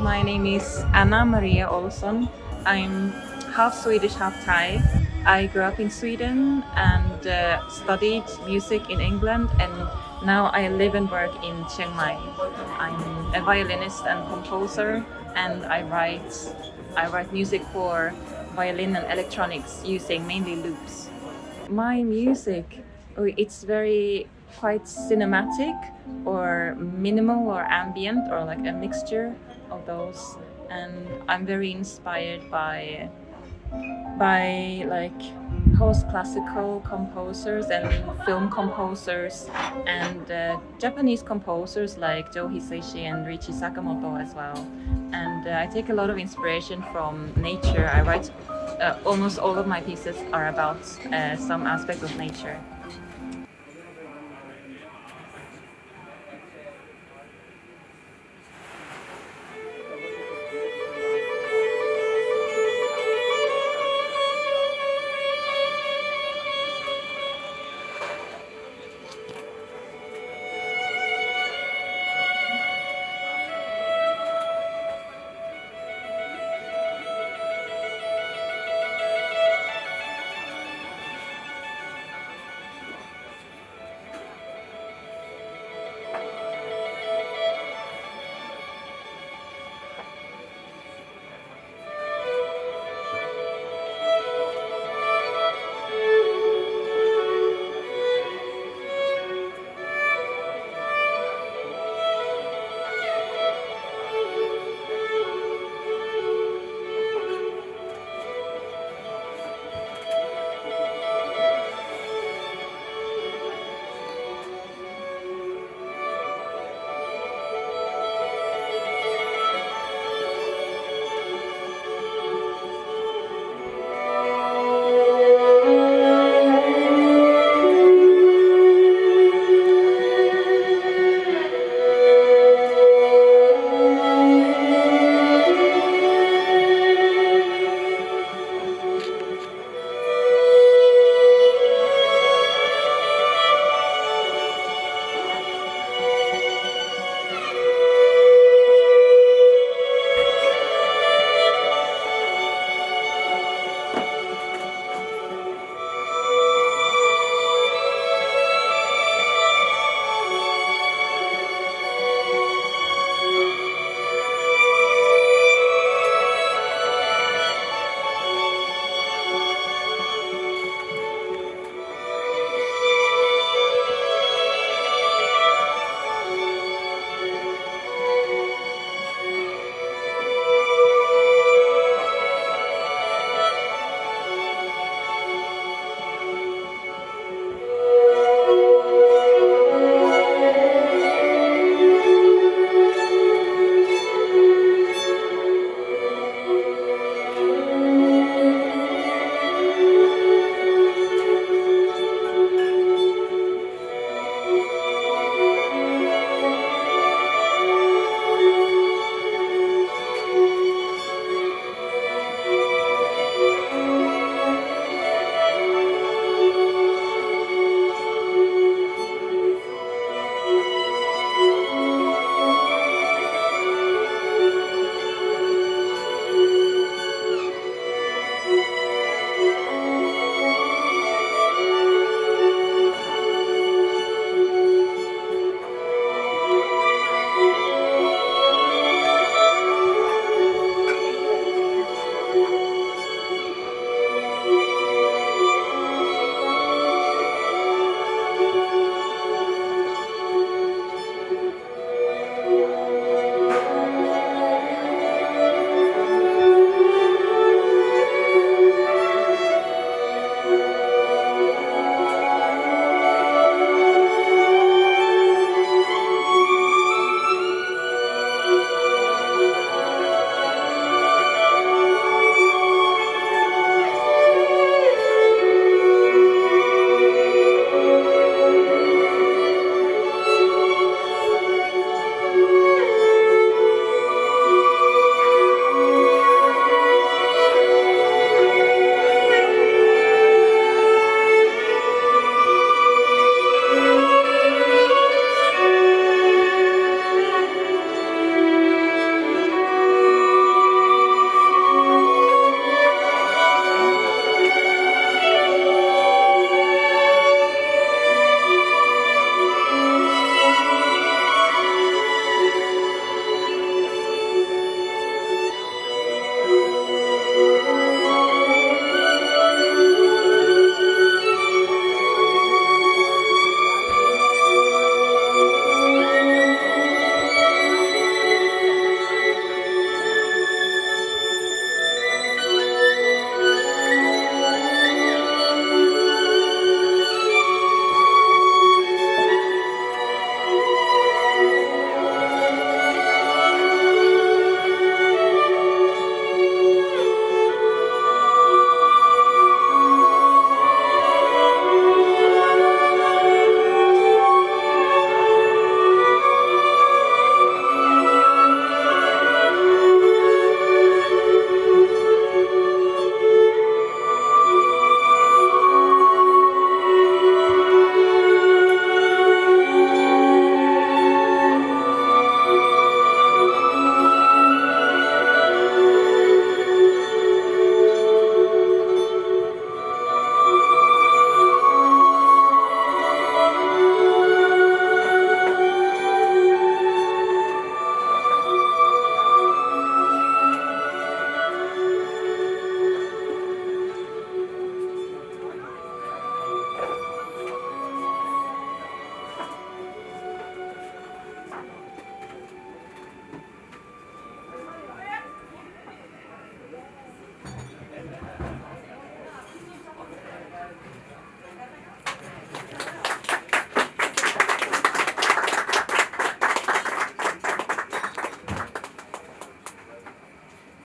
my name is Anna Maria Olsson. I'm half Swedish, half Thai. I grew up in Sweden and uh, studied music in England and now I live and work in Chiang Mai. I'm a violinist and composer and I write I write music for violin and electronics using mainly loops. My music oh, it's very quite cinematic or minimal or ambient or like a mixture of those and I'm very inspired by by like post-classical composers and film composers and uh, Japanese composers like Joe Hisaishi and Ryuichi Sakamoto as well. And uh, I take a lot of inspiration from nature. I write uh, almost all of my pieces are about uh, some aspect of nature.